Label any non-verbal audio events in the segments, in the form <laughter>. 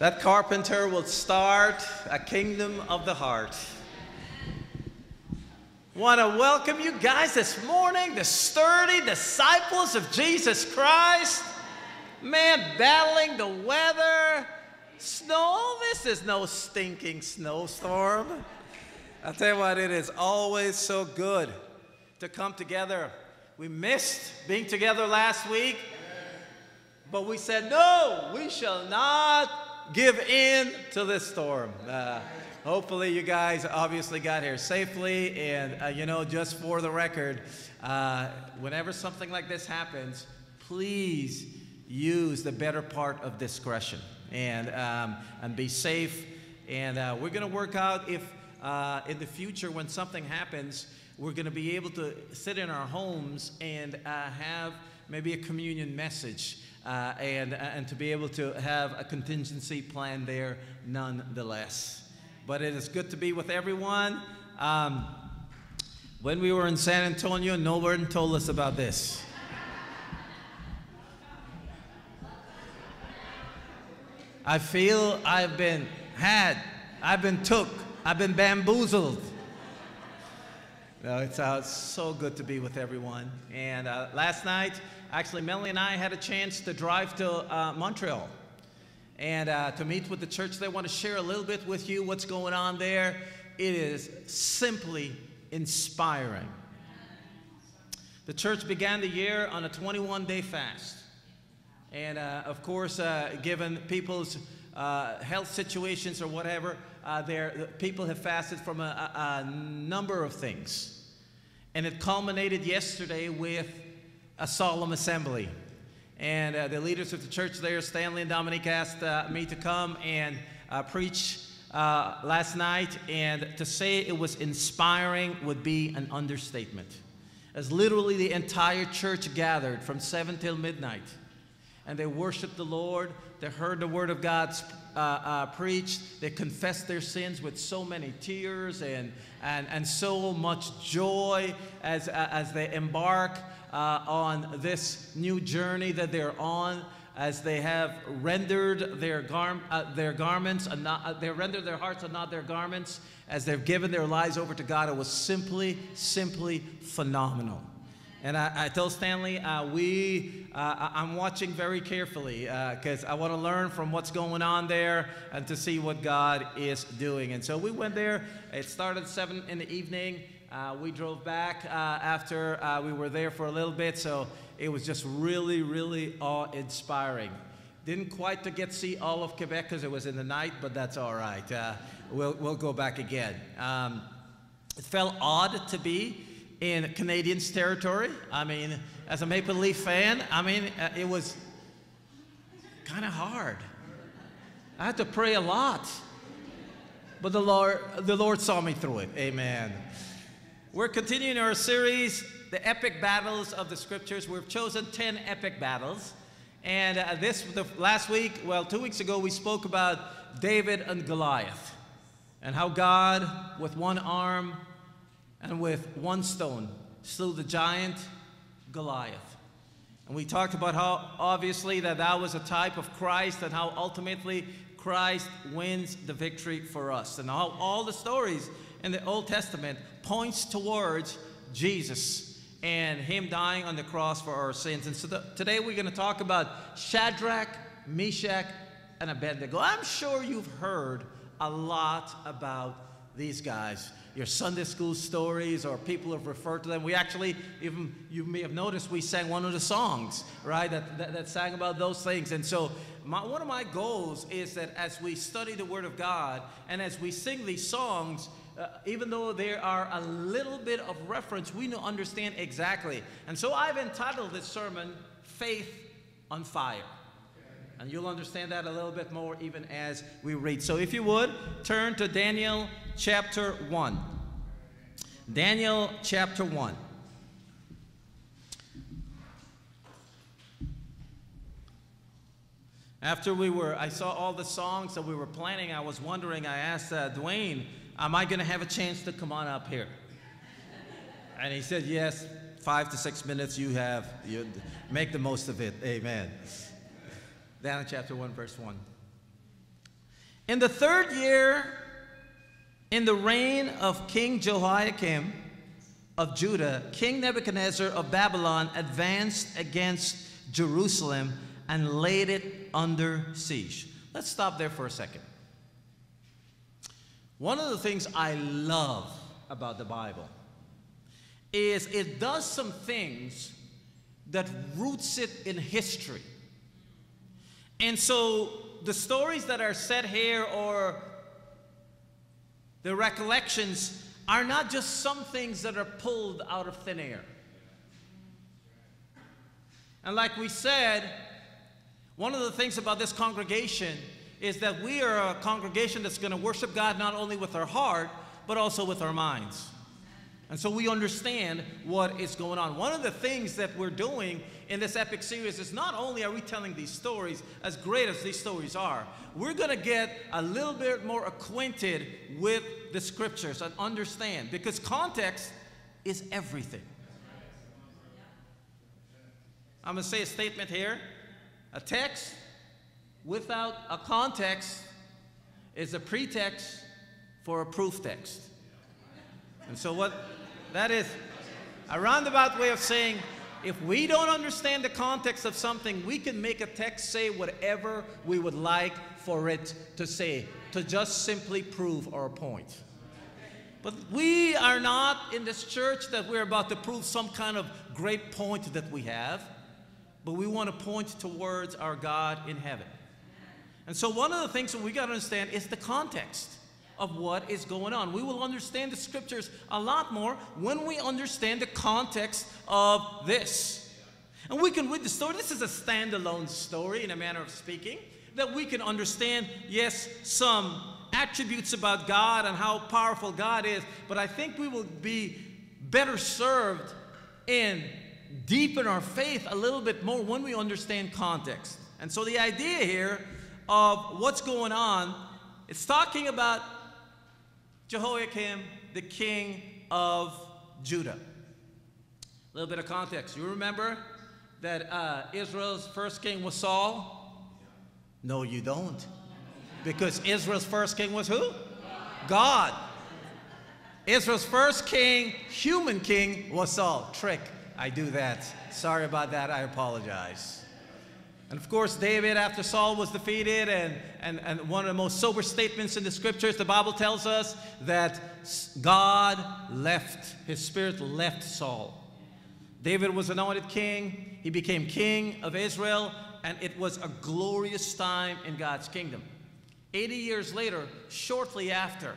That carpenter will start a kingdom of the heart. Want to welcome you guys this morning, the sturdy disciples of Jesus Christ. Man, battling the weather, snow. This is no stinking snowstorm. I'll tell you what, it is always so good to come together. We missed being together last week, but we said, no, we shall not give in to this storm. Uh, hopefully, you guys obviously got here safely. And, uh, you know, just for the record, uh, whenever something like this happens, please use the better part of discretion and, um, and be safe. And uh, we're going to work out if uh, in the future, when something happens, we're going to be able to sit in our homes and uh, have maybe a communion message uh, and, and to be able to have a contingency plan there nonetheless. But it is good to be with everyone. Um, when we were in San Antonio, no one told us about this. I feel I've been had, I've been took, I've been bamboozled. No, it's uh, so good to be with everyone. And uh, last night, actually, Melanie and I had a chance to drive to uh, Montreal and uh, to meet with the church. They want to share a little bit with you what's going on there. It is simply inspiring. The church began the year on a 21 day fast. And uh, of course, uh, given people's health situations or whatever, uh, there, people have fasted from a, a, number of things. And it culminated yesterday with a solemn assembly. And uh, the leaders of the church there, Stanley and Dominique, asked uh, me to come and uh, preach uh, last night. And to say it was inspiring would be an understatement. As literally the entire church gathered from 7 till midnight. And they worshiped the Lord, they heard the word of God uh, uh, preached. They confessed their sins with so many tears and, and, and so much joy as, as they embark uh, on this new journey that they're on. As they have rendered their, gar- uh, their garments, not, uh, they rendered their hearts and not their garments, as they've given their lives over to God, it was simply, simply phenomenal. And I, I told Stanley, uh, we, uh, I'm watching very carefully because uh, I want to learn from what's going on there and to see what God is doing. And so we went there. It started 7 in the evening. Uh, we drove back uh, after uh, we were there for a little bit. So it was just really, really awe-inspiring. Didn't quite to get to see all of Quebec because it was in the night, but that's all right. we'll, we'll go back again. Um, it felt odd to be in Canadiens territory. I mean, as a Maple Leaf fan, I mean, uh, it was kind of hard. I had to pray a lot. But the Lord, the Lord saw me through it. Amen. We're continuing our series, The Epic Battles of the Scriptures. We've chosen 10 epic battles. And uh, this, the, last week, well, two weeks ago, we spoke about David and Goliath and how God, with one arm, and with one stone slew the giant Goliath. And we talked about how obviously that that was a type of Christ and how ultimately Christ wins the victory for us. And how all the stories in the Old Testament points towards Jesus and him dying on the cross for our sins. And so the, today we're going to talk about Shadrach, Meshach, and Abednego. I'm sure you've heard a lot about these guys your Sunday school stories or people have referred to them. We actually, even you may have noticed, we sang one of the songs, right, that, that, that sang about those things. And so, my, one of my goals is that as we study the Word of God and as we sing these songs, uh, even though there are a little bit of reference, we don't understand exactly. And so I've entitled this sermon, Faith on Fire. And you'll understand that a little bit more even as we read. So if you would, turn to Daniel chapter 1. Daniel chapter 1. After we were, I saw all the songs that we were planning, I was wondering, I asked uh, Dwayne, am I going to have a chance to come on up here? And he said, yes, five to six minutes you have. You make the most of it. Amen. Daniel chapter 1, verse 1. In the third year, in the reign of King Jehoiakim of Judah, King Nebuchadnezzar of Babylon advanced against Jerusalem and laid it under siege. Let's stop there for a second. One of the things I love about the Bible is it does some things that roots it in history. And so the stories that are set here or the recollections are not just some things that are pulled out of thin air. And like we said, one of the things about this congregation is that we are a congregation that's going to worship God not only with our heart, but also with our minds. And so we understand what is going on. One of the things that we're doing in this epic series is not only are we telling these stories, as great as these stories are, we're going to get a little bit more acquainted with the scriptures and understand because context is everything. I'm going to say a statement here. A text without a context is a pretext for a proof text. And so, what that is a roundabout way of saying if we don't understand the context of something, we can make a text say whatever we would like for it to say, to just simply prove our point. But we are not in this church that we're about to prove some kind of great point that we have, but we want to point towards our God in heaven. And so, one of the things that we got to understand is the context of what is going on. We will understand the scriptures a lot more when we understand the context of this. And we can read the story. This is a standalone story, in a manner of speaking, that we can understand, yes, some attributes about God and how powerful God is, but I think we will be better served in deepen our faith a little bit more when we understand context. And so the idea here of what's going on, it's talking about Jehoiakim, the king of Judah. A little bit of context. You remember that uh, Israel's first king was Saul? No, you don't. Because Israel's first king was who? God. Israel's first king, human king, was Saul. Trick. I do that. Sorry about that. I apologize. And of course, David, after Saul was defeated, and, and, and one of the most sober statements in the scriptures, the Bible tells us that God left, his spirit left Saul. David was anointed king, he became king of Israel, and it was a glorious time in God's kingdom. 80 years later, shortly after,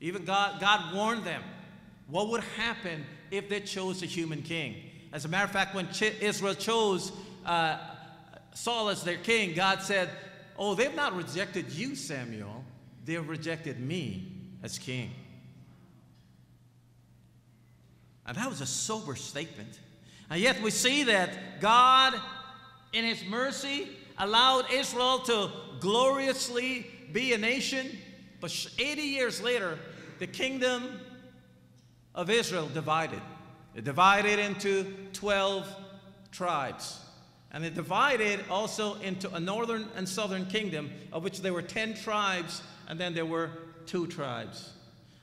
even God, God warned them what would happen if they chose a human king. As a matter of fact, when Israel chose uh, Saul as their king, God said, Oh, they've not rejected you, Samuel. They've rejected me as king. And that was a sober statement. And yet we see that God, in His mercy, allowed Israel to gloriously be a nation. But 80 years later, the kingdom of Israel divided. It divided into 12 tribes. And they divided also into a northern and southern kingdom, of which there were 10 tribes, and then there were two tribes.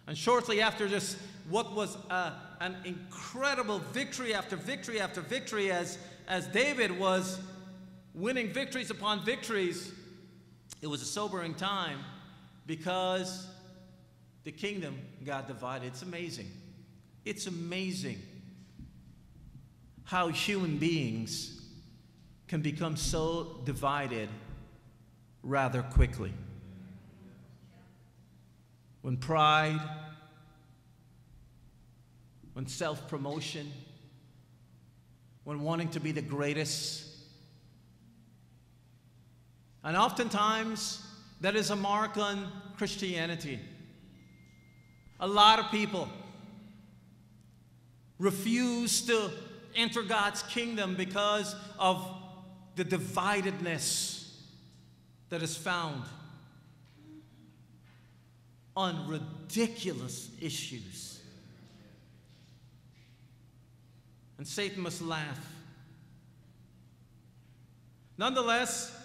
And shortly after this, what was uh, an incredible victory after victory after victory, as, as David was winning victories upon victories, it was a sobering time because the kingdom got divided. It's amazing. It's amazing how human beings can become so divided rather quickly. When pride, when self promotion, when wanting to be the greatest, and oftentimes that is a mark on Christianity. A lot of people refuse to enter God's kingdom because of the dividedness that is found on ridiculous issues. And Satan must laugh. Nonetheless,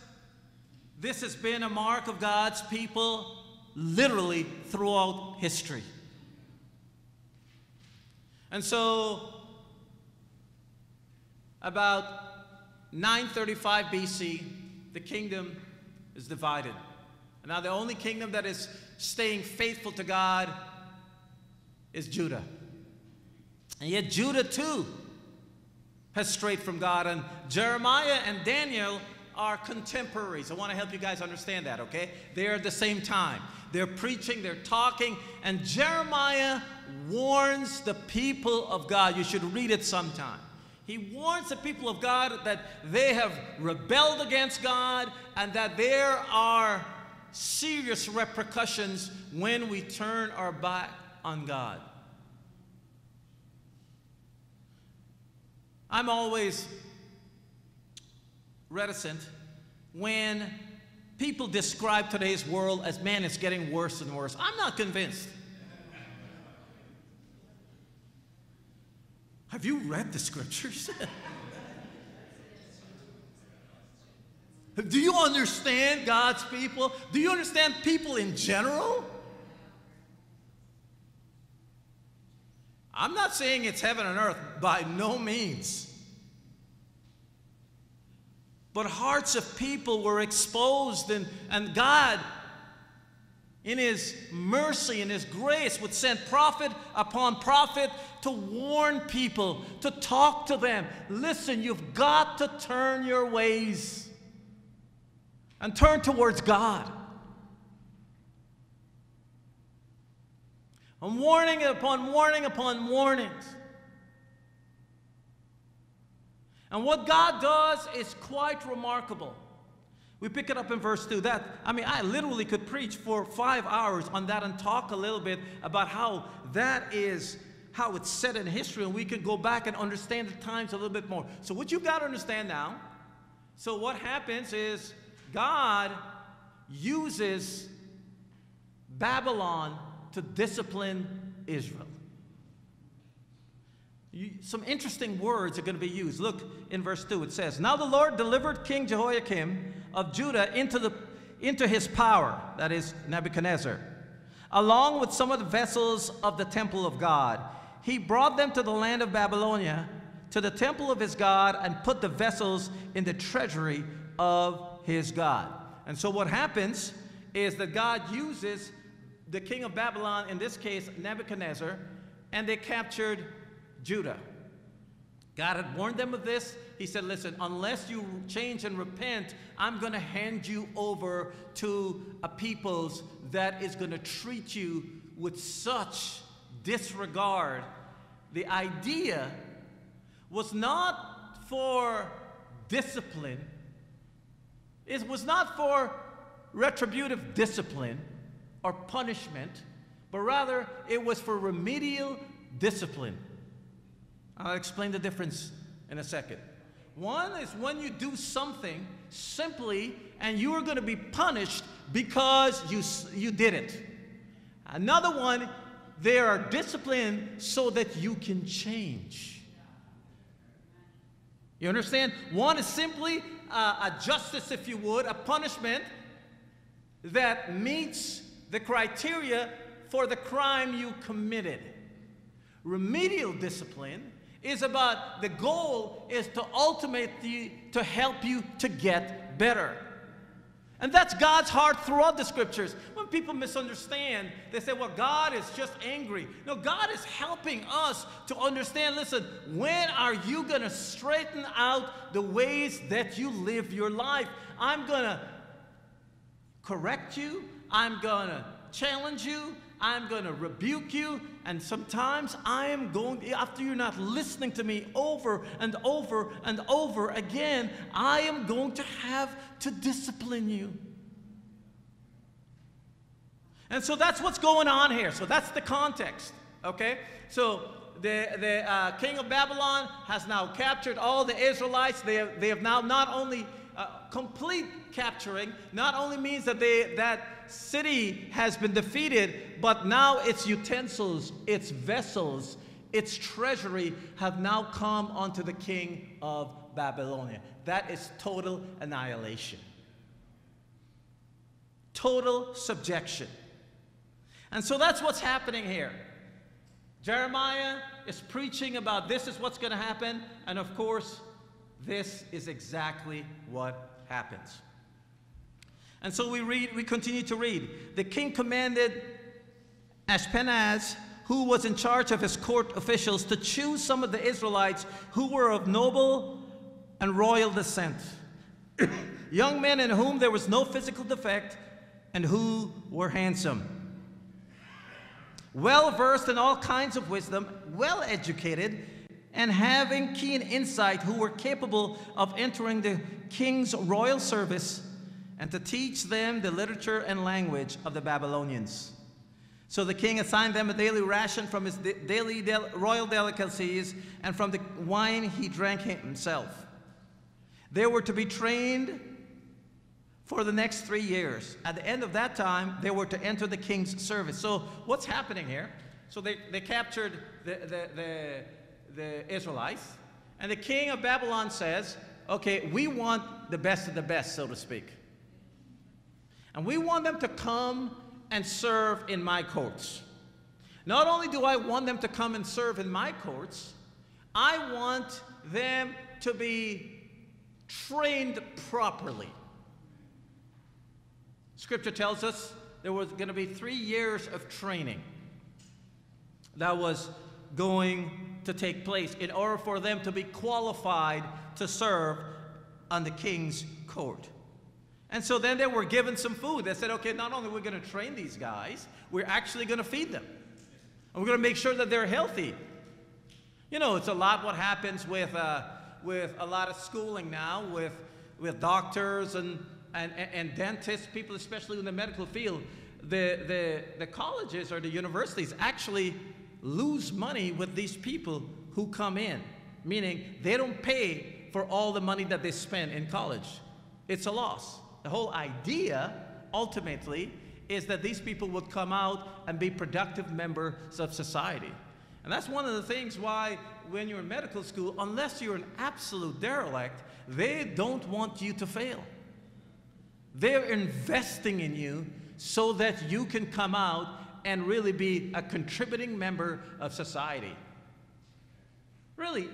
This has been a mark of God's people literally throughout history. And so, about 935 BC, the kingdom is divided. And now, the only kingdom that is staying faithful to God is Judah. And yet, Judah too has strayed from God, and Jeremiah and Daniel are contemporaries. I want to help you guys understand that, okay? They're at the same time. They're preaching, they're talking, and Jeremiah warns the people of God. You should read it sometime. He warns the people of God that they have rebelled against God and that there are serious repercussions when we turn our back on God. I'm always reticent when people describe today's world as man, it's getting worse and worse. I'm not convinced. Have you read the scriptures? <laughs> Do you understand God's people? Do you understand people in general? I'm not saying it's heaven and earth, by no means. But hearts of people were exposed, and, and God, in His mercy and His grace, would send prophet upon prophet to warn people, to talk to them. Listen, you've got to turn your ways and turn towards God. And warning upon warning upon warnings. And what God does is quite remarkable. We pick it up in verse 2. That, I mean, I literally could preach for five hours on that and talk a little bit about how that is how it's set in history, and we can go back and understand the times a little bit more. So, what you've got to understand now, so what happens is God uses Babylon to discipline Israel. Some interesting words are going to be used. Look in verse 2, it says, Now the Lord delivered King Jehoiakim of Judah into, the, into his power, that is Nebuchadnezzar, along with some of the vessels of the temple of God. He brought them to the land of Babylonia, to the temple of his God, and put the vessels in the treasury of his God. And so what happens is that God uses the king of Babylon, in this case Nebuchadnezzar, and they captured Judah. God had warned them of this. He said, Listen, unless you change and repent, I'm going to hand you over to a peoples that is going to treat you with such disregard. The idea was not for discipline, it was not for retributive discipline or punishment, but rather it was for remedial discipline. I'll explain the difference in a second. One is when you do something simply and you are going to be punished because you, you did it. Another one, they are disciplined so that you can change. You understand? One is simply uh, a justice, if you would, a punishment that meets the criteria for the crime you committed. Remedial discipline is about the goal is to ultimately to help you to get better. And that's God's heart throughout the scriptures. When people misunderstand, they say, well, God is just angry. No, God is helping us to understand listen, when are you going to straighten out the ways that you live your life? I'm going to correct you, I'm going to challenge you, I'm going to rebuke you, and sometimes I am going, after you're not listening to me over and over and over again, I am going to have to discipline you. And so that's what's going on here. So that's the context, okay? So the, the uh, king of Babylon has now captured all the Israelites. They have, they have now not only uh, complete capturing, not only means that they, that city has been defeated, but now its utensils, its vessels, its treasury have now come onto the king of Babylonia. That is total annihilation. total subjection. And so that's what's happening here. Jeremiah is preaching about this is what's going to happen, and of course, this is exactly what happens. And so we read, we continue to read. The king commanded Ashpenaz, who was in charge of his court officials, to choose some of the Israelites who were of noble and royal descent, <coughs> young men in whom there was no physical defect and who were handsome, well versed in all kinds of wisdom, well educated, and having keen insight, who were capable of entering the king's royal service and to teach them the literature and language of the Babylonians. So the king assigned them a daily ration from his daily del royal delicacies and from the wine he drank himself. They were to be trained for the next three years. At the end of that time, they were to enter the king's service. So what's happening here? So they, they captured the, the, the, the Israelites, and the king of Babylon says, okay, we want the best of the best, so to speak. And we want them to come and serve in my courts. Not only do I want them to come and serve in my courts, I want them to be trained properly. Scripture tells us there was going to be three years of training that was going to take place in order for them to be qualified to serve on the king's court. And so then they were given some food. They said, okay, not only we're we going to train these guys, we're actually going to feed them. And we're going to make sure that they're healthy. You know, it's a lot what happens with, uh, with a lot of schooling now, with, with doctors and, and, and dentists, people especially in the medical field. The, the, the colleges or the universities actually lose money with these people who come in, meaning they don't pay for all the money that they spend in college. It's a loss. The whole idea, ultimately, is that these people would come out and be productive members of society. And that's one of the things why, when you're in medical school, unless you're an absolute derelict, they don't want you to fail. They're investing in you so that you can come out and really be a contributing member of society. Really,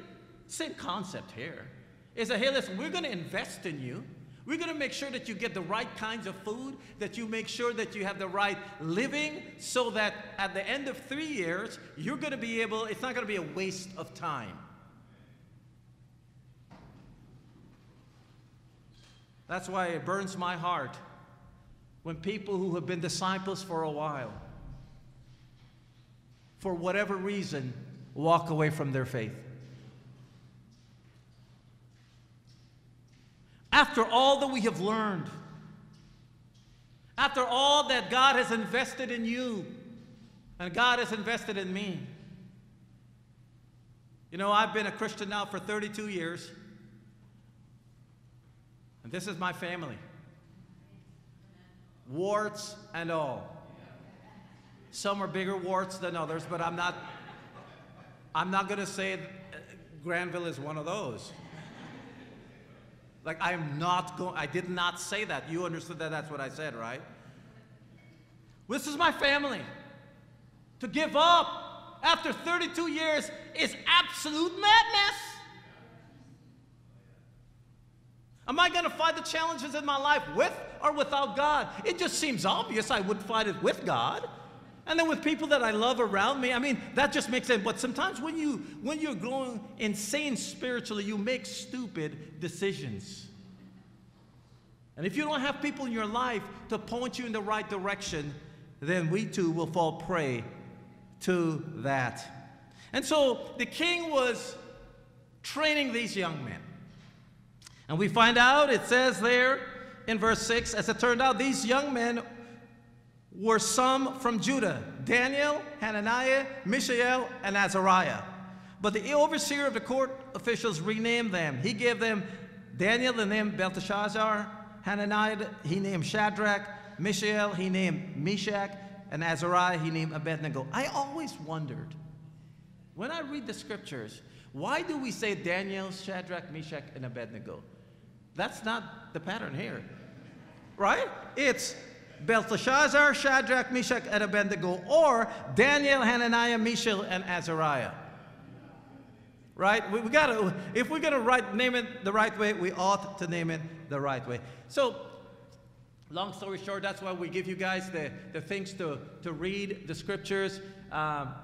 same concept here. Is that, hey, listen, we're going to invest in you. We're going to make sure that you get the right kinds of food, that you make sure that you have the right living, so that at the end of three years, you're going to be able, it's not going to be a waste of time. That's why it burns my heart when people who have been disciples for a while, for whatever reason, walk away from their faith. After all that we have learned, after all that God has invested in you and God has invested in me. You know, I've been a Christian now for 32 years, and this is my family warts and all. Some are bigger warts than others, but I'm not, I'm not going to say Granville is one of those. Like, I'm not going, I did not say that. You understood that that's what I said, right? This is my family. To give up after 32 years is absolute madness. Am I going to fight the challenges in my life with or without God? It just seems obvious I would fight it with God. And then with people that I love around me, I mean, that just makes sense. But sometimes when, you, when you're going insane spiritually, you make stupid decisions. And if you don't have people in your life to point you in the right direction, then we too will fall prey to that. And so the king was training these young men. And we find out, it says there in verse 6, as it turned out, these young men were some from Judah Daniel, Hananiah, Mishael, and Azariah. But the overseer of the court officials renamed them. He gave them Daniel the name Belteshazzar, Hananiah he named Shadrach, Mishael he named Meshach, and Azariah he named Abednego. I always wondered, when I read the scriptures, why do we say Daniel, Shadrach, Meshach, and Abednego? That's not the pattern here, right? It's Belteshazzar, Shadrach, Meshach, and Abednego, or Daniel, Hananiah, Mishael, and Azariah. Right? We, we gotta, if we're gonna write, name it the right way, we ought to name it the right way. So, long story short, that's why we give you guys the, the things to, to read, the scriptures. Um,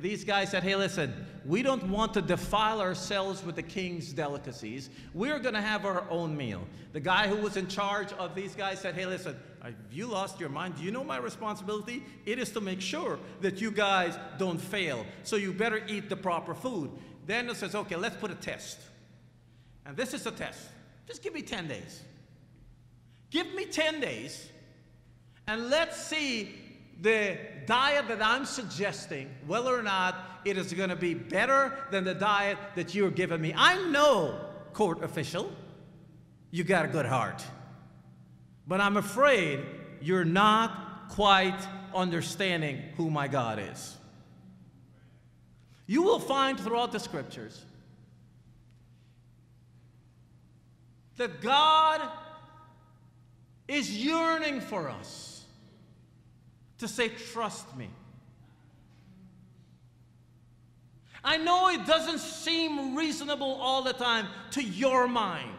these guys said, hey, listen, we don't want to defile ourselves with the king's delicacies. We're going to have our own meal. The guy who was in charge of these guys said, hey, listen, have you lost your mind? Do you know my responsibility? It is to make sure that you guys don't fail. So you better eat the proper food. Daniel says, okay, let's put a test. And this is a test. Just give me 10 days. Give me 10 days, and let's see the diet that I'm suggesting, whether or not it is going to be better than the diet that you're giving me. I know, court official, you got a good heart. But I'm afraid you're not quite understanding who my God is. You will find throughout the scriptures that God is yearning for us to say, Trust me. I know it doesn't seem reasonable all the time to your mind,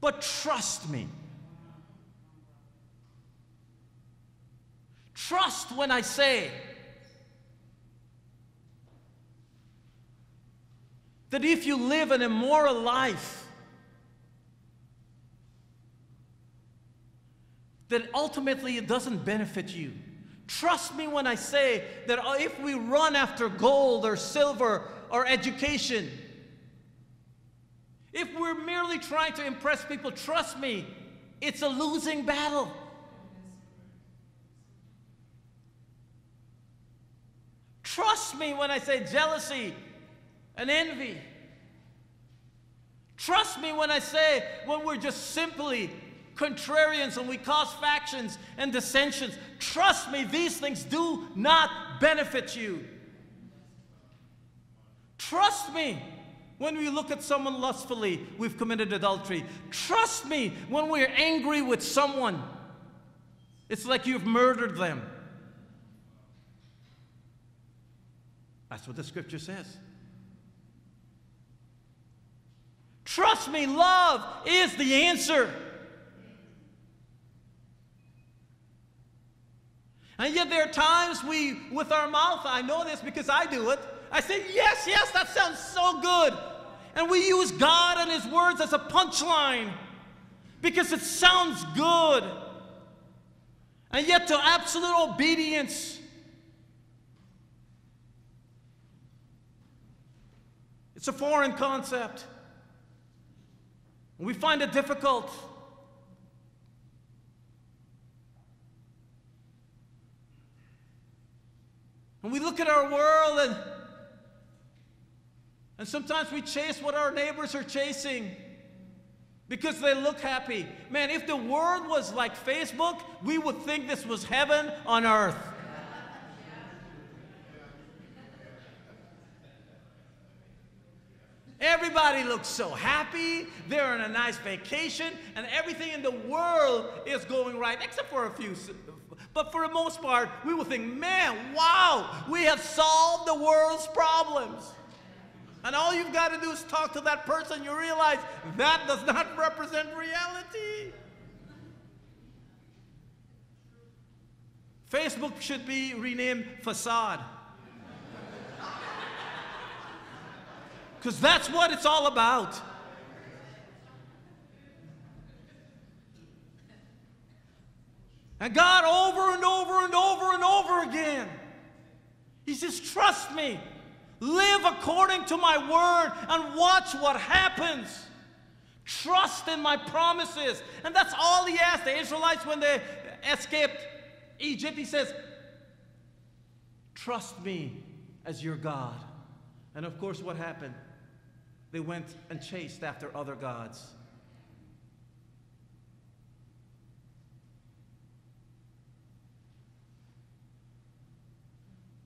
but trust me. Trust when I say that if you live an immoral life, that ultimately it doesn't benefit you. Trust me when I say that if we run after gold or silver or education, if we're merely trying to impress people, trust me, it's a losing battle. Trust me when I say jealousy and envy. Trust me when I say when we're just simply contrarians and we cause factions and dissensions. Trust me, these things do not benefit you. Trust me. When we look at someone lustfully, we've committed adultery. Trust me, when we're angry with someone, it's like you've murdered them. That's what the scripture says. Trust me, love is the answer. And yet there are times we, with our mouth, I know this because I do it, I say, yes, yes, that sounds so good. And we use God and His words as a punchline because it sounds good. And yet to absolute obedience, it's a foreign concept. We find it difficult. And we look at our world and, sometimes we chase what our neighbors are chasing because they look happy. Man, if the world was like Facebook, we would think this was heaven on earth. Everybody looks so happy. They're on a nice vacation, and everything in the world is going right, except for a few but for the most part, we will think, man, wow, we have solved the world's problems. And all you've got to do is talk to that person, you realize that does not <laughs> represent reality. Facebook should be renamed Facade. <laughs> Because that's what it's all about. And God, over and over and over and over again, He says, Trust me, live according to my word, and watch what happens. Trust in my promises. And that's all He asked the Israelites when they escaped Egypt. He says, Trust me as your God. And of course, what happened? They went and chased after other gods.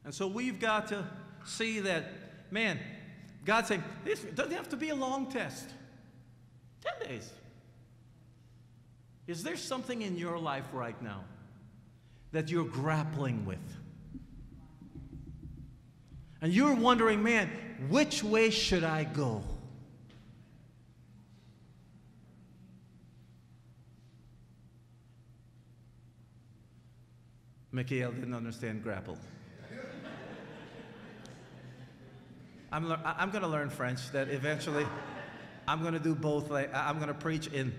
And so we've got to see that, man, God saying, this doesn't have to be a long test. 10 days. Is there something in your life right now that you're grappling with? And you're wondering, man, which way should I go? Mikhail didn't understand grapple. I'm, I'm going to learn French that eventually I'm going to do both. I'm going to preach in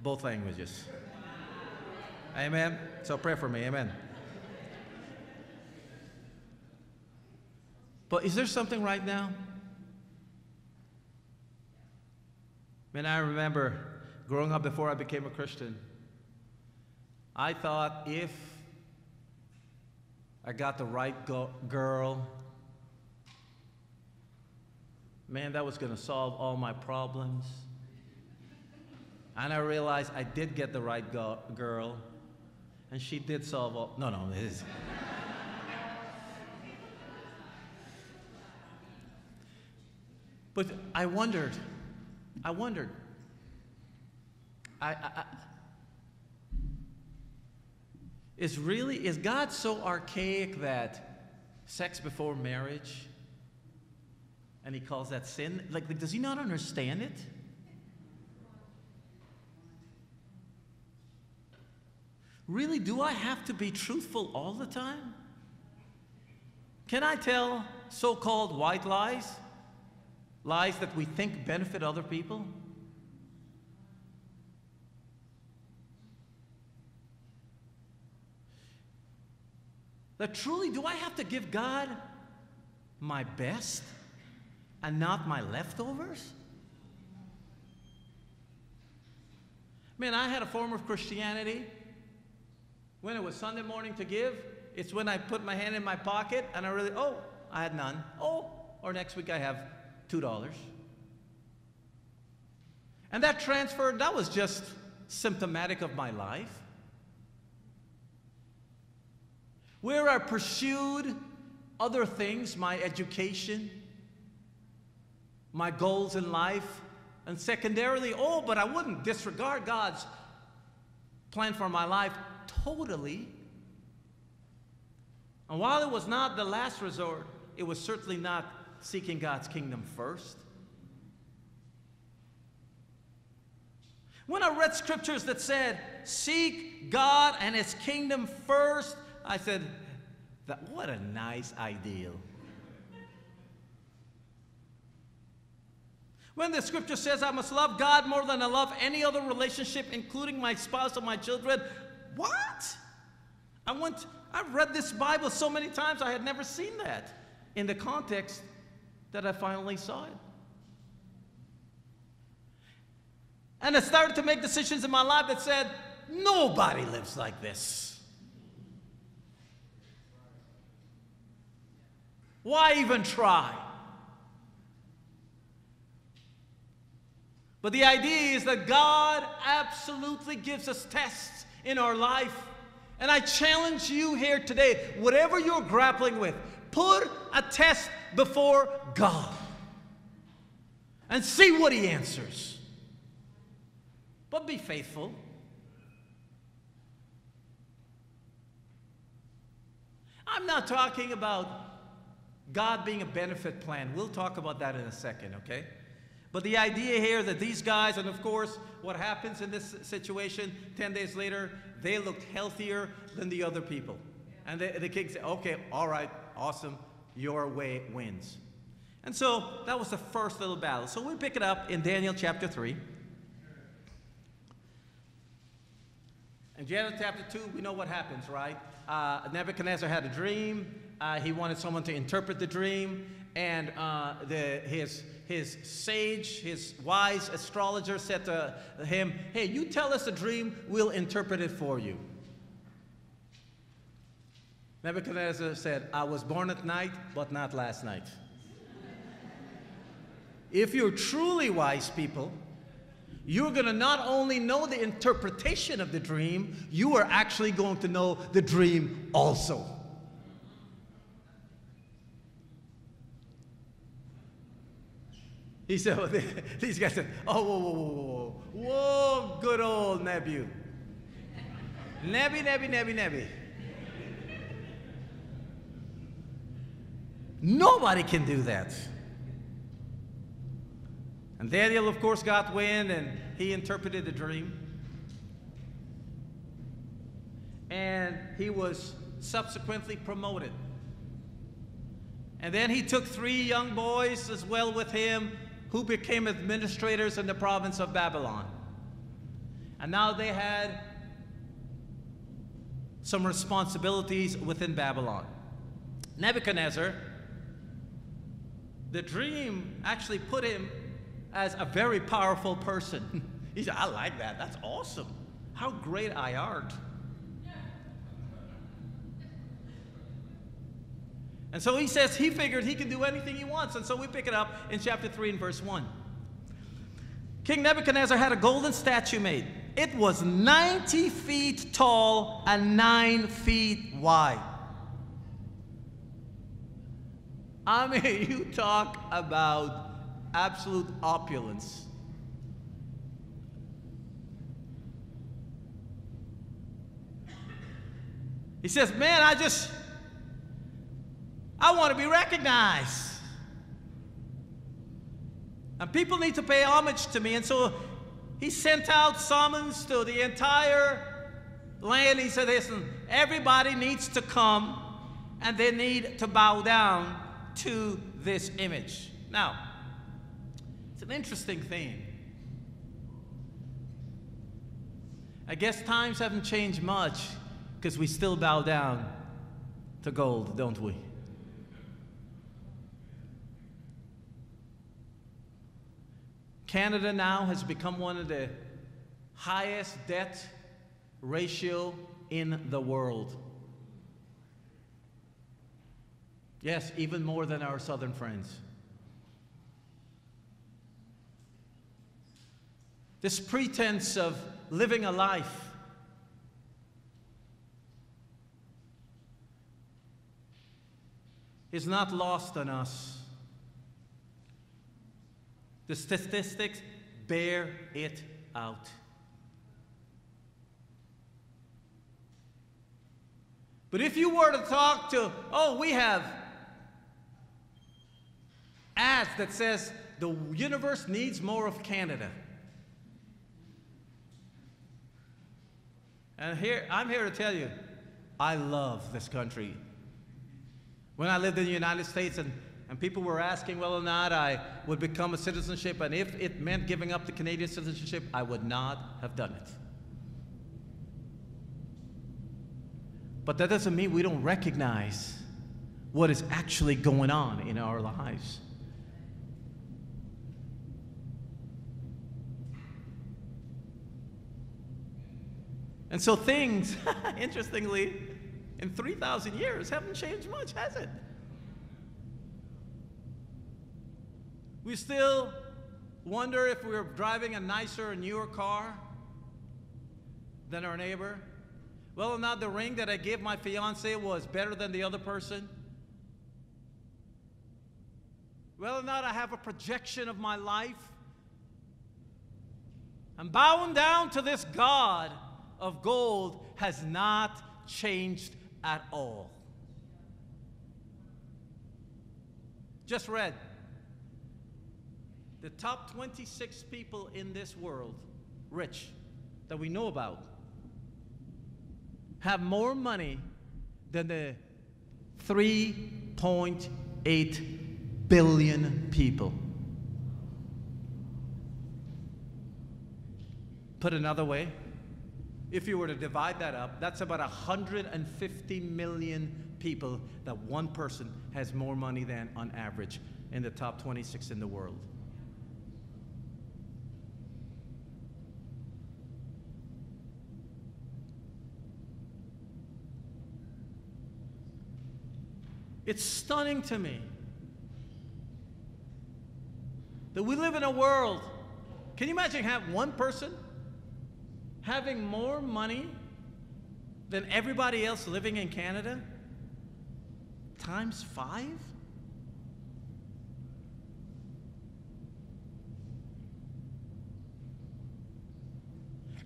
both languages. Amen. So pray for me. Amen. But is there something right now? Man, I remember growing up before I became a Christian, I thought if I got the right go- girl, man, that was going to solve all my problems. And I realized I did get the right go- girl, and she did solve all. No, no, <laughs> it is. but I wondered, I wondered. I, I, is really is God so archaic that sex before marriage and he calls that sin? Like, like does he not understand it? Really, do I have to be truthful all the time? Can I tell so called white lies? Lies that we think benefit other people? That truly, do I have to give God my best and not my leftovers? Man, I had a form of Christianity when it was Sunday morning to give, it's when I put my hand in my pocket and I really, oh, I had none. Oh, or next week I have $2. And that transfer, that was just symptomatic of my life. Where I pursued other things, my education, my goals in life, and secondarily, oh, but I wouldn't disregard God's plan for my life totally. And while it was not the last resort, it was certainly not seeking God's kingdom first. When I read scriptures that said, seek God and his kingdom first, I said, what a nice ideal. When the scripture says I must love God more than I love any other relationship, including my spouse or my children, what? I went, I've read this Bible so many times, I had never seen that in the context that I finally saw it. And I started to make decisions in my life that said, nobody lives like this. Why even try? But the idea is that God absolutely gives us tests in our life. And I challenge you here today, whatever you're grappling with, put a test before God and see what He answers. But be faithful. I'm not talking about God being a benefit plan. We'll talk about that in a second, okay? But the idea here that these guys, and of course, what happens in this situation 10 days later, they looked healthier than the other people. And the, the king said, okay, all right, awesome, your way wins. And so that was the first little battle. So we pick it up in Daniel chapter 3. In Daniel chapter 2, we know what happens, right? Uh, Nebuchadnezzar had a dream. Uh, he wanted someone to interpret the dream. And uh, the, his his sage, his wise astrologer said to him, Hey, you tell us a dream, we'll interpret it for you. Nebuchadnezzar said, I was born at night, but not last night. if you're truly wise people, you're going to not only know the interpretation of the dream, you are actually going to know the dream also. He said, well, <laughs> these guys said, oh, whoa, whoa, whoa, whoa, whoa, good old Nebu. Nebi, Nebi, Nebi, Nebi. Nobody can do that. And Daniel, of course, got wind and he interpreted the dream. And he was subsequently promoted. And then he took three young boys as well with him who became administrators in the province of Babylon. And now they had some responsibilities within Babylon. Nebuchadnezzar, the dream actually put him as a very powerful person. <laughs> he said, I like that. That's awesome. How great I art. And so he says he figured he can do anything he wants. And so we pick it up in chapter 3 and verse 1. King Nebuchadnezzar had a golden statue made. It was 90 feet tall and 9 feet wide. I mean, <laughs> you talk about absolute opulence. He says, Man, I just I want to be recognized. And people need to pay homage to me. And so he sent out summons to the entire land. He said, Listen, everybody needs to come and they need to bow down to this image. Now, it's an interesting thing. I guess times haven't changed much because we still bow down to gold, don't we? Canada now has become one of the highest debt ratio in the world. Yes, even more than our southern friends. This pretense of living a life is not lost on us. The statistics bear it out. But if you were to talk to, oh, we have ads that says the universe needs more of Canada. And here, I'm here to tell you, I love this country. When I lived in the United States and and people were asking whether or not I would become a citizenship, and if it meant giving up the Canadian citizenship, I would not have done it. But that doesn't mean we don't recognize what is actually going on in our lives. And so things, <laughs> interestingly, in 3,000 years haven't changed much, has it? We still wonder if we're driving a nicer or newer car than our neighbor. Well, or not the ring that I gave my fiance was better than the other person. Whether or not I have a projection of my life. And bowing down to this God of gold has not changed at all. Just read the top 26 people in this world, rich, that we know about, have more money than the 3.8 billion people. Put another way, if you were to divide that up, that's about 150 million people that one person has more money than on average in the top 26 in the world. It's stunning to me that we live in a world. Can you imagine have one person having more money than everybody else living in Canada? Times five?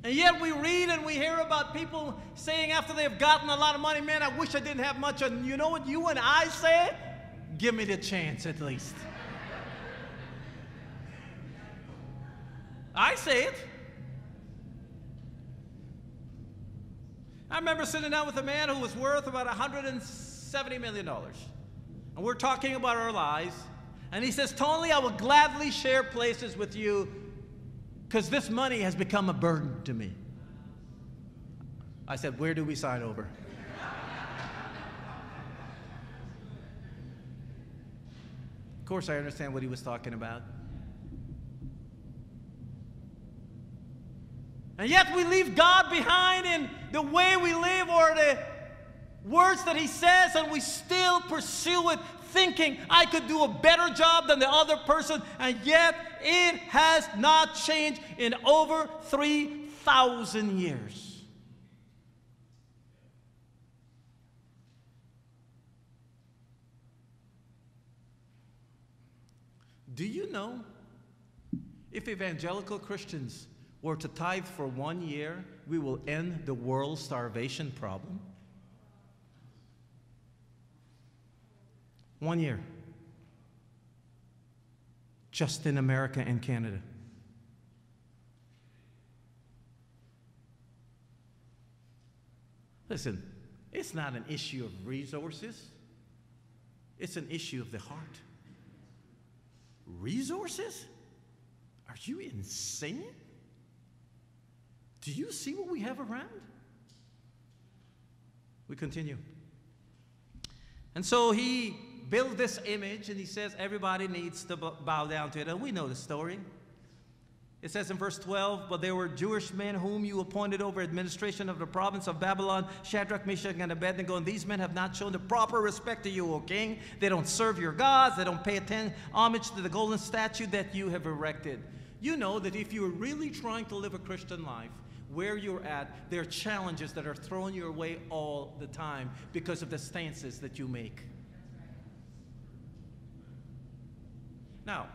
And yet we read and we hear about people saying after they've gotten a lot of money, man, I wish I didn't have much. And you know what you and I say? Give me the chance at least. I say it. I remember sitting down with a man who was worth about $170 million. And we're talking about our lives. And he says, Tony, I will gladly share places with you because this money has become a burden to me. I said, Where do we sign over? of course, I understand what he was talking about. And yet we leave God behind in the way we live or the words that He says, and we still pursue it, thinking I could do a better job than the other person, and yet it has not changed in over 3,000 years. Do you know if evangelical Christians were to tithe for one year, we will end the world starvation problem? One year. Just in America and Canada. Listen, it's not an issue of resources, it's an issue of the heart. Resources? Are you insane? Do you see what we have around? We continue. And so he built this image and he says everybody needs to bow down to it. And we know the story. It says in verse 12, but there were Jewish men whom you appointed over administration of the province of Babylon, Shadrach, Meshach, and Abednego, and these men have not shown the proper respect to you, O king. They don't serve your gods, they don't pay homage to the golden statue that you have erected. You know that if you are really trying to live a Christian life, where you're at, there are challenges that are thrown your way all the time because of the stances that you make. Now,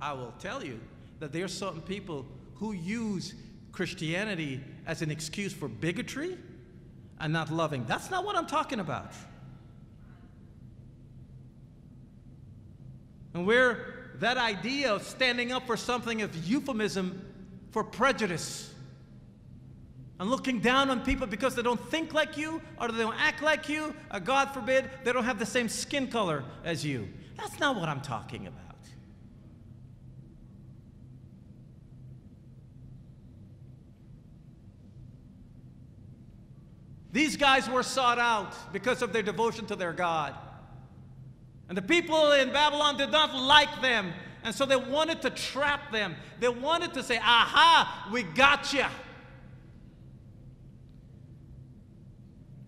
I will tell you that there are certain people who use Christianity as an excuse for bigotry and not loving. That's not what I'm talking about. And where that idea of standing up for something of euphemism for prejudice and looking down on people because they don't think like you or they don't act like you, or God forbid, they don't have the same skin color as you. That's not what I'm talking about. These guys were sought out because of their devotion to their God. And the people in Babylon did not like them. And so they wanted to trap them. They wanted to say, Aha, we got you.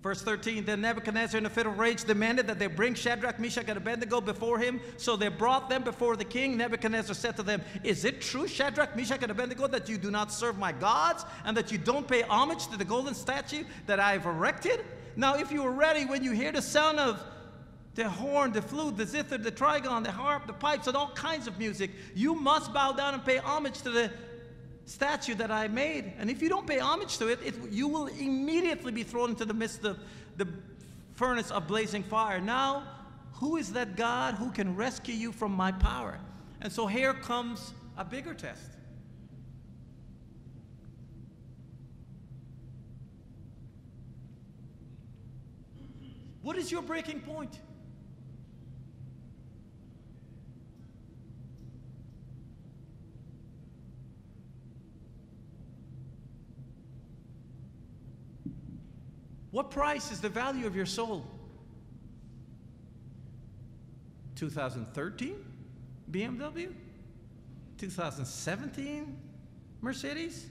Verse 13, then Nebuchadnezzar in a fit of rage demanded that they bring Shadrach, Meshach, and Abednego before him. So they brought them before the king. Nebuchadnezzar said to them, Is it true, Shadrach, Meshach, and Abednego, that you do not serve my gods and that you don't pay homage to the golden statue that I have erected? Now, if you are ready, when you hear the sound of the horn, the flute, the zither, the trigon, the harp, the pipes, and all kinds of music, you must bow down and pay homage to the statue that I made. And if you don't pay homage to it, it, you will immediately be thrown into the midst of the furnace of blazing fire. Now, who is that God who can rescue you from my power? And so here comes a bigger test. What is your breaking point? What price is the value of your soul? 2013 BMW? 2017 Mercedes?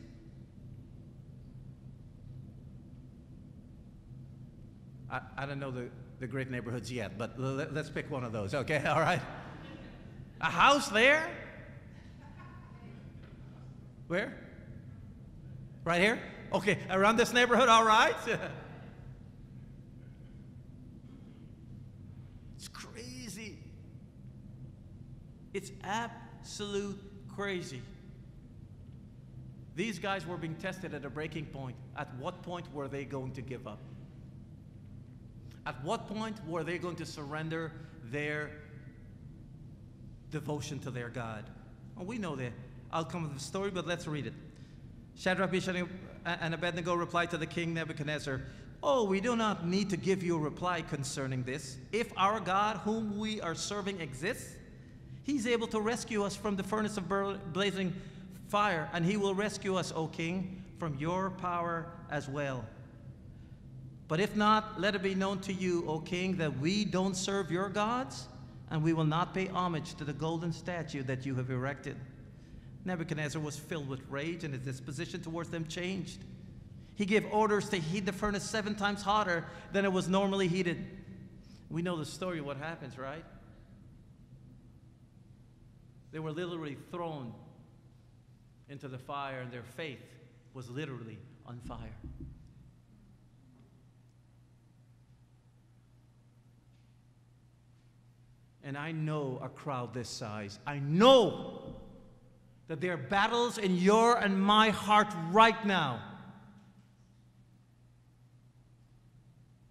I, I don't know the, the great neighborhoods yet, but let, let's pick one of those, okay? <laughs> All right. A house there? Where? Right here? Okay, around this neighborhood, all right? <laughs> It's absolute crazy. These guys were being tested at a breaking point. At what point were they going to give up? At what point were they going to surrender their devotion to their God? Well, we know the outcome of the story, but let's read it. Shadrach, Meshach, and Abednego replied to the king Nebuchadnezzar, Oh, we do not need to give you a reply concerning this. If our God, whom we are serving, exists, he's able to rescue us from the furnace of blazing fire, and he will rescue us, O king, from your power as well. But if not, let it be known to you, O king, that we don't serve your gods, and we will not pay homage to the golden statue that you have erected. Nebuchadnezzar was filled with rage, and his disposition towards them changed. He gave orders to heat the furnace seven times hotter than it was normally heated. We know the story of what happens, right? They were literally thrown into the fire, and their faith was literally on fire. And I know a crowd this size. I know that there are battles in your and my heart right now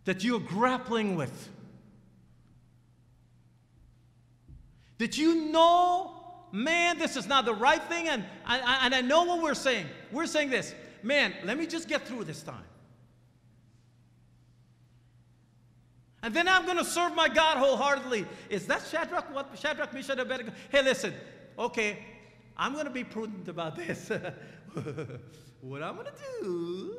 that you're grappling with. That you know, man, this is not the right thing, and, and, and I know what we're saying. We're saying this, man, let me just get through this time. And then I'm going to serve my God wholeheartedly. Is that Shadrach, what Shadrach, Meshach, Abednego? Hey, listen, okay, I'm going to be prudent about this. <laughs> what I'm going to do,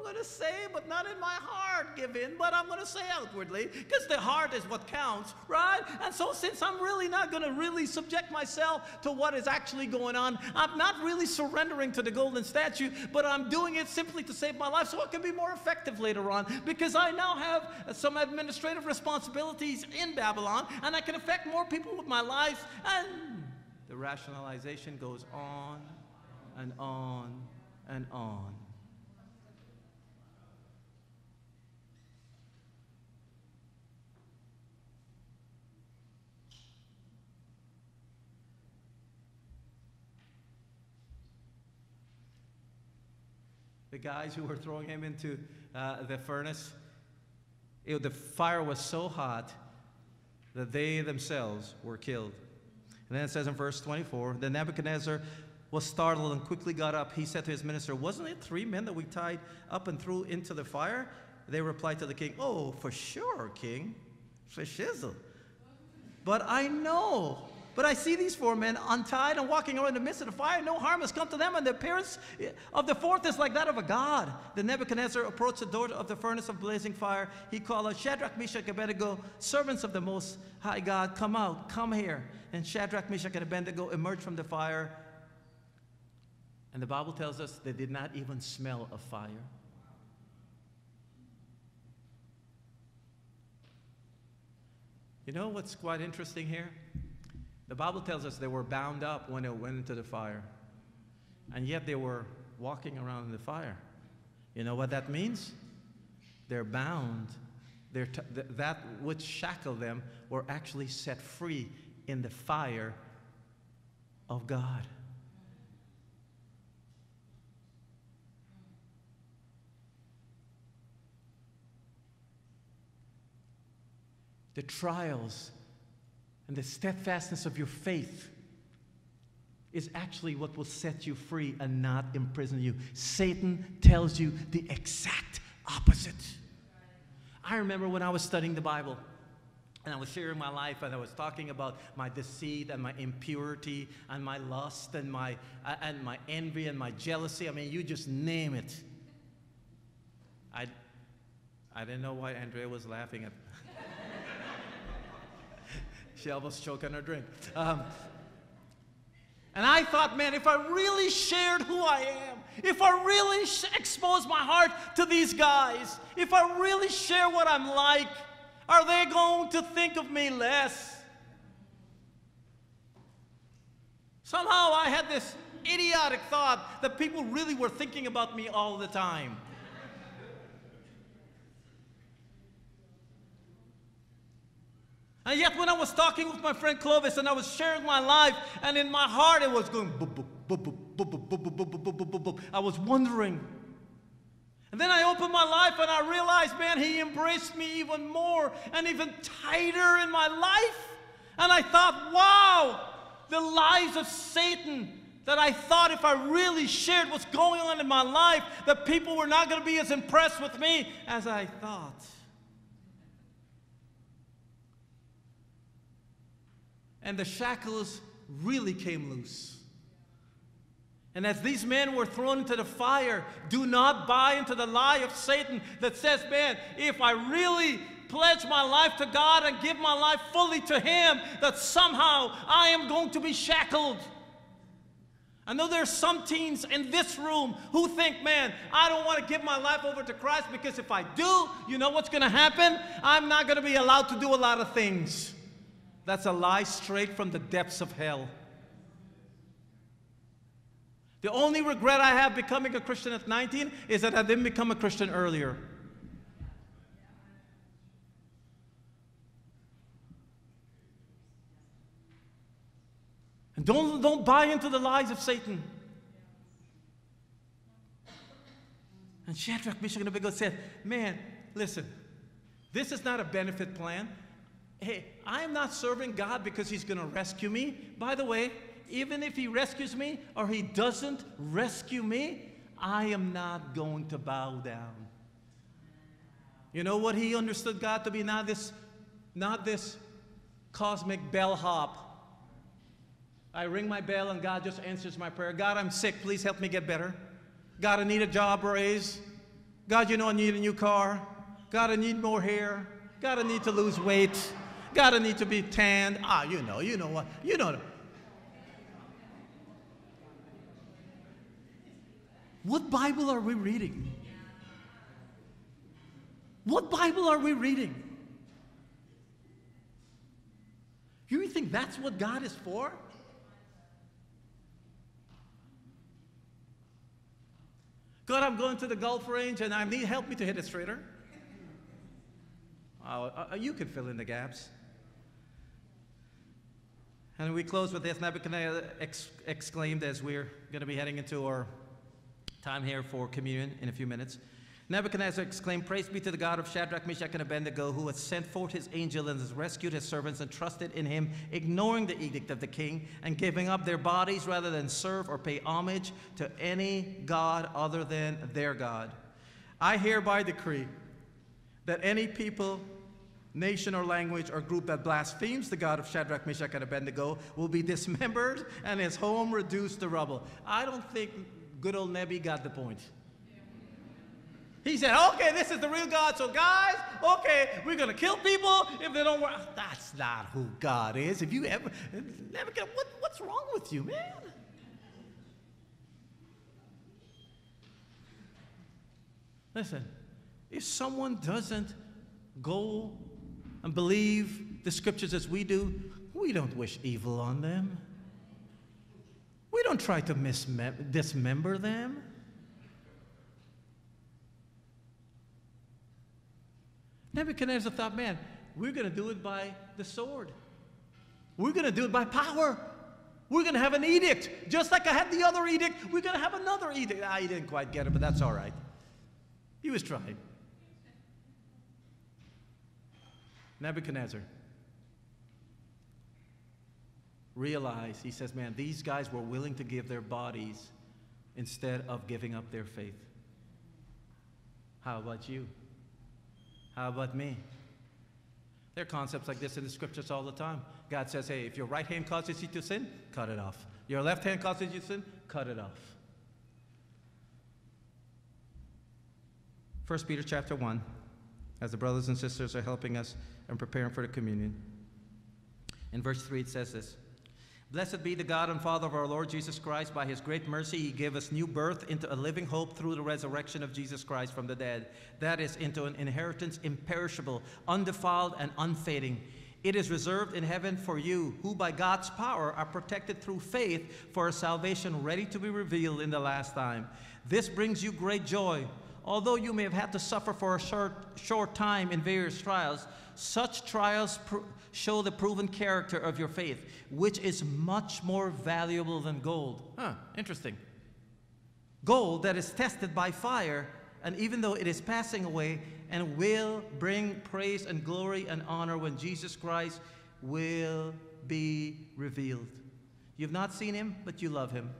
I'm going to say, but not in my heart give in, but I'm going to say outwardly, because the heart is what counts, right? And so, since I'm really not going to really subject myself to what is actually going on, I'm not really surrendering to the golden statue, but I'm doing it simply to save my life so it can be more effective later on, because I now have some administrative responsibilities in Babylon, and I can affect more people with my life, and the rationalization goes on and on and on. The guys who were throwing him into uh, the furnace, it, the fire was so hot that they themselves were killed. And then it says in verse 24 Then Nebuchadnezzar was startled and quickly got up. He said to his minister, Wasn't it three men that we tied up and threw into the fire? They replied to the king, Oh, for sure, king. For shizzle. But I know but I see these four men untied and walking around in the midst of the fire. No harm has come to them, and the appearance of the fourth is like that of a god. Then Nebuchadnezzar approached the door of the furnace of blazing fire. He called out, Shadrach, Meshach, and Abednego, servants of the Most High God, come out, come here. And Shadrach, Meshach, and Abednego emerged from the fire. And the Bible tells us they did not even smell of fire. You know what's quite interesting here? The Bible tells us they were bound up when they went into the fire, and yet they were walking around in the fire. You know what that means? They're bound. They're th- that which shackled them were actually set free in the fire of God. The trials and the steadfastness of your faith is actually what will set you free and not imprison you. Satan tells you the exact opposite. I remember when I was studying the Bible and I was sharing my life and I was talking about my deceit and my impurity and my lust and my, uh, and my envy and my jealousy. I mean, you just name it. I, I didn't know why Andrea was laughing at she almost choked on her drink. Um, and I thought, man, if I really shared who I am, if I really sh- expose my heart to these guys, if I really share what I'm like, are they going to think of me less? Somehow I had this idiotic thought that people really were thinking about me all the time. And yet, when I was talking with my friend Clovis and I was sharing my life, and in my heart it was going boop, boop, boop, boop, boop, boop, boop, boop, boop, boop, boop, boop. I was wondering. And then I opened my life and I realized, man, he embraced me even more and even tighter in my life. And I thought, wow, the lies of Satan that I thought if I really shared what's going on in my life, that people were not going to be as impressed with me as I thought. And the shackles really came loose. And as these men were thrown into the fire, do not buy into the lie of Satan that says, man, if I really pledge my life to God and give my life fully to Him, that somehow I am going to be shackled. I know there are some teens in this room who think, man, I don't want to give my life over to Christ because if I do, you know what's going to happen? I'm not going to be allowed to do a lot of things. That's a lie straight from the depths of hell. The only regret I have becoming a Christian at 19 is that I didn't become a Christian earlier. And don't, don't buy into the lies of Satan. And Shadrach, Meshach, and Abednego said, Man, listen, this is not a benefit plan. Hey, I am not serving God because He's going to rescue me. By the way, even if He rescues me or He doesn't rescue me, I am not going to bow down. You know what he understood God to be? Not this, not this cosmic bellhop I ring my bell and God just answers my prayer. God, I'm sick. Please help me get better. God, I need a job raise. God, you know I need a new car. God, I need more hair. God, I need to lose weight. I need to be tanned. Ah, you know, you know what? You know. What Bible are we reading? What Bible are we reading? You think that's what God is for? God, I'm going to the golf range and I need help me to hit it straighter. Oh, uh, you can fill in the gaps. And we close with this. Nebuchadnezzar ex- exclaimed as we're going to be heading into our time here for communion in a few minutes. Nebuchadnezzar exclaimed, Praise be to the God of Shadrach, Meshach, and Abednego, who has sent forth his angel and has rescued his servants and trusted in him, ignoring the edict of the king and giving up their bodies rather than serve or pay homage to any God other than their God. I hereby decree that any people, nation, or language or group that blasphemes the God of Shadrach, Meshach, and Abednego will be <laughs> dismembered and his home reduced to rubble. I don't think good old Nebi got the point. He said, okay, this is the real God. So, guys, okay, we're going to kill people if they don't work. That's not who God is. If you ever, get, what, what's wrong with you, man? Listen, if someone doesn't go and believe the scriptures as we do, we don't wish evil on them. We don't try to dismember them. Nebuchadnezzar thought, man, we're going to do it by the sword. We're going to do it by power. We're going to have an edict. Just like I had the other edict, we're going to have another edict. Ah, he didn't quite get it, but that's all right. He was trying. Nebuchadnezzar realized, he says, man, these guys were willing to give their bodies instead of giving up their faith. How about you? How about me? There are concepts like this in the scriptures all the time. God says, hey, if your right hand causes you to sin, cut it off. Your left hand causes you to sin, cut it off. 1 Peter chapter 1, as the brothers and sisters are helping us and preparing for the communion. In verse 3, it says this Blessed be the God and Father of our Lord Jesus Christ. By his great mercy, he gave us new birth into a living hope through the resurrection of Jesus Christ from the dead. That is, into an inheritance imperishable, undefiled, and unfading. It is reserved in heaven for you, who by God's power are protected through faith for a salvation ready to be revealed in the last time. This brings you great joy. Although you may have had to suffer for a short, short time in various trials, such trials show the proven character of your faith, which is much more valuable than gold. Huh, interesting. Gold that is tested by fire, and even though it is passing away, and will bring praise and glory and honor when Jesus Christ will be revealed. You've not seen him, but you love him.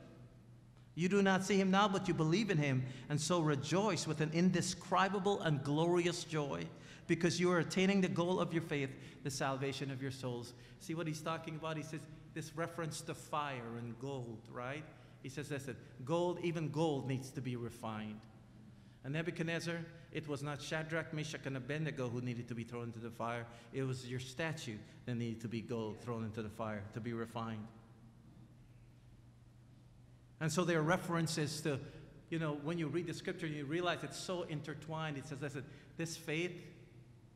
You do not see him now, but you believe in him, and so rejoice with an indescribable and glorious joy because you are attaining the goal of your faith, the salvation of your souls. See what he's talking about? He says this reference to fire and gold, right? He says, listen, gold, even gold needs to be refined. And Nebuchadnezzar, it was not Shadrach, Meshach, and Abednego who needed to be thrown into the fire. It was your statue that needed to be gold thrown into the fire to be refined. And so there are references to, you know, when you read the scripture, you realize it's so intertwined. It says, listen, this faith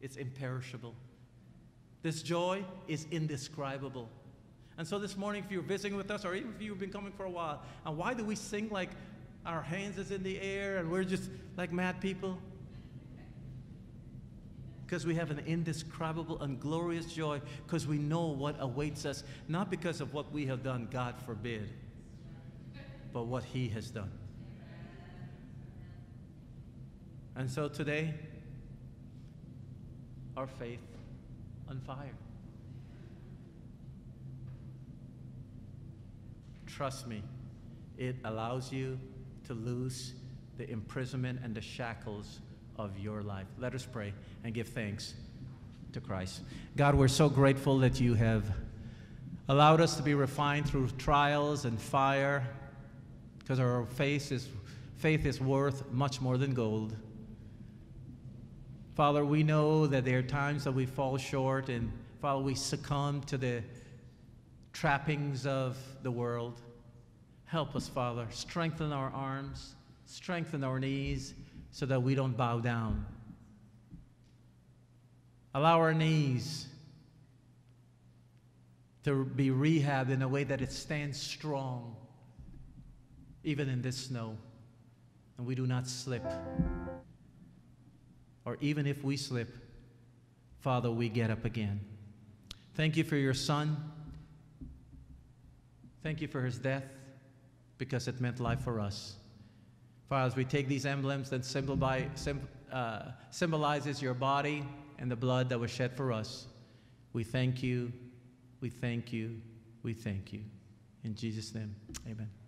is imperishable. This joy is indescribable. And so this morning, if you're visiting with us, or even if you've been coming for a while, and why do we sing like our hands is in the air and we're just like mad people? Because we have an indescribable and glorious joy, because we know what awaits us, not because of what we have done, God forbid, but what He has done. And so today, our faith on fire. Trust me, it allows you to loose the imprisonment and the shackles of your life. Let us pray and give thanks to Christ. God, we're so grateful that you have allowed us to be refined through trials and fire because our faith is, faith is worth much more than gold. Father, we know that there are times that we fall short and, Father, we succumb to the trappings of the world. Help us, Father. Strengthen our arms, strengthen our knees so that we don't bow down. Allow our knees to be rehabbed in a way that it stands strong, even in this snow, and we do not slip. Or even if we slip, Father, we get up again. Thank you for your Son. Thank you for his death because it meant life for us. Father, as we take these emblems that uh, symbolizes your body and the blood that was shed for us, we thank you, we thank you, we thank you. In Jesus' name, amen.